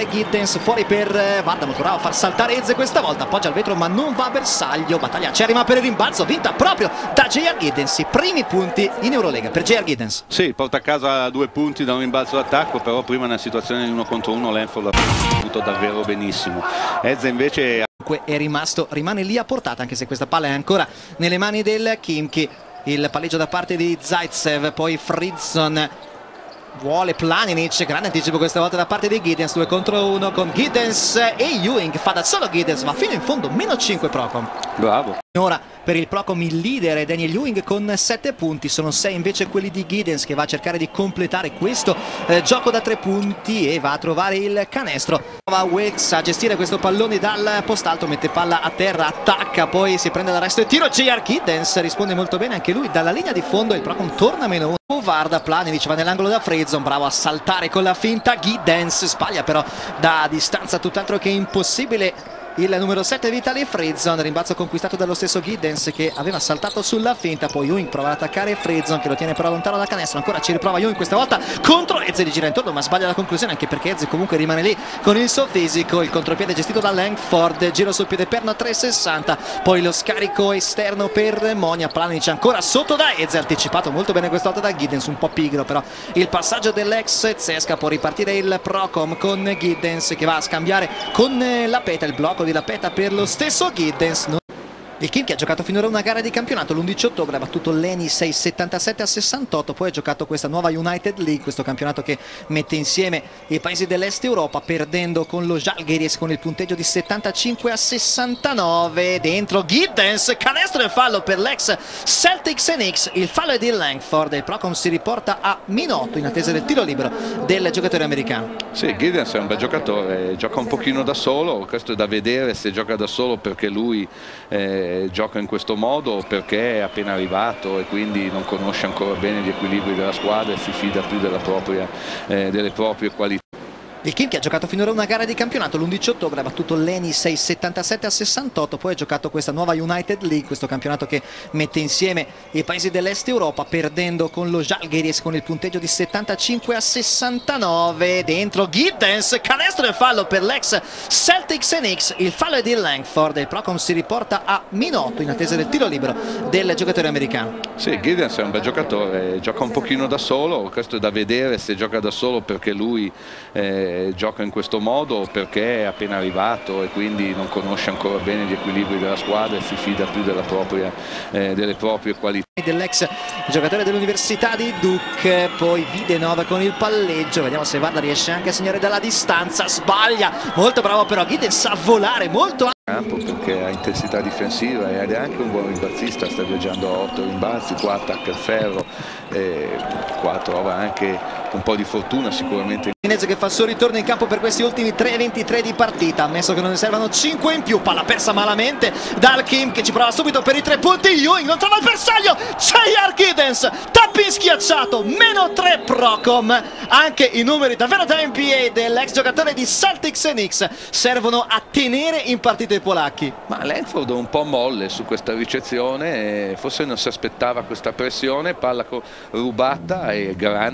trovare Giddens fuori per eh, Vardamo, bravo a far saltare Ezze questa volta, appoggia al vetro ma non va bersaglio, battaglia acerrima per il rimbalzo, vinta proprio da J.R. Giddens, i primi punti in Eurolega per J.R. Giddens. Sì, porta a casa due punti da un rimbalzo d'attacco, però prima nella situazione di uno contro uno Lenford ha avuto davvero benissimo. Ezze invece è rimasto, rimane lì a portata anche se questa palla è ancora nelle mani del Kimchi il palleggio da parte di Zaitsev poi Frizzon vuole Planinic, grande anticipo questa volta da parte di Giddens, 2 contro 1 con Giddens e Ewing, fa da solo Giddens, ma fino in fondo meno 5 Procom. Bravo. Ora per il Procom il leader è Daniel Ewing con 7 punti, sono 6 invece quelli di Giddens che va a cercare di completare questo eh, gioco da 3 punti e va a trovare il canestro. Prova Wex a gestire questo pallone dal post alto, mette palla a terra, attacca, poi si prende l'arresto e tiro J.R. Giddens, risponde molto bene anche lui dalla linea di fondo, il Procom torna meno 1. Varda, Planinic va nell'angolo da Frezon, bravo a saltare con la finta, Giddens sbaglia però da distanza tutt'altro che impossibile il numero 7 Vitali Frezon, rimbalzo conquistato dallo stesso Giddens che aveva saltato sulla finta, poi Ewing prova ad attaccare Frezon che lo tiene però lontano da canestro, ancora ci riprova Ewing questa volta contro Ezze di gira intorno ma sbaglia la conclusione anche perché Ezze comunque rimane lì con il suo fisico, il contropiede gestito da Langford, giro sul piede perno a 360, poi lo scarico esterno per Monia, Planic ancora sotto da Ezze, anticipato molto bene questa volta da Giddens, un po' pigro però il passaggio dell'ex Zesca può ripartire il Procom con Giddens che va a scambiare con la peta il blocco di di Lapeta per lo stesso Giddens. Il Kim che ha giocato finora una gara di campionato l'11 ottobre, ha battuto Leni 6-77 a 68, poi ha giocato questa nuova United League, questo campionato che mette insieme i paesi dell'est Europa, perdendo con lo Žalgiris con il punteggio di 75 a 69. Dentro Giddens, canestro e fallo per l'ex Celtics NX, il fallo è di Langford, il Procom si riporta a Minotto in attesa del tiro libero del giocatore americano. Sì, Giddens è un bel giocatore, gioca un pochino da solo, questo è da vedere se gioca da solo perché lui... Eh, gioca in questo modo perché è appena arrivato e quindi non conosce ancora bene gli equilibri della squadra e si fida più propria, eh, delle proprie qualità. Il Kim che ha giocato finora una gara di campionato l'11 ottobre ha battuto Leni 6-77 a 68, poi ha giocato questa nuova United League, questo campionato che mette insieme i paesi dell'est Europa, perdendo con lo Žalgiris con il punteggio di 75 a 69. Dentro Giddens, canestro e fallo per l'ex Celtics NX, il fallo è di Langford, il Procom si riporta a Minotto in attesa del tiro libero del giocatore americano. Sì, Giddens è un bel giocatore, gioca un pochino da solo, questo è da vedere se gioca da solo perché lui... Eh, gioca in questo modo perché è appena arrivato e quindi non conosce ancora bene gli equilibri della squadra e si fida più propria, eh, delle proprie qualità. Dell'ex giocatore dell'Università di Duke, poi Videnov con il palleggio, vediamo se Vanda riesce anche a segnare dalla distanza, sbaglia, molto bravo però Gideon sa volare molto perché ha intensità difensiva ed è anche un buon rimbalzista, sta viaggiando a 8 rimbalzi, qua attacca il ferro, e qua trova anche un po' di fortuna sicuramente. Inese che fa il suo ritorno in campo per questi ultimi 3-23 di partita, ammesso che non ne servano 5 in più, palla persa malamente dal Kim che ci prova subito per i tre punti, Ewing non trova il bersaglio, J.R. Giddens, tapping schiacciato, meno 3 Procom, anche i numeri davvero da NBA dell'ex giocatore di Celtics NX servono a tenere in partita i polacchi. Ma Lenford un po' molle su questa ricezione, forse non si aspettava questa pressione, palla rubata e grande.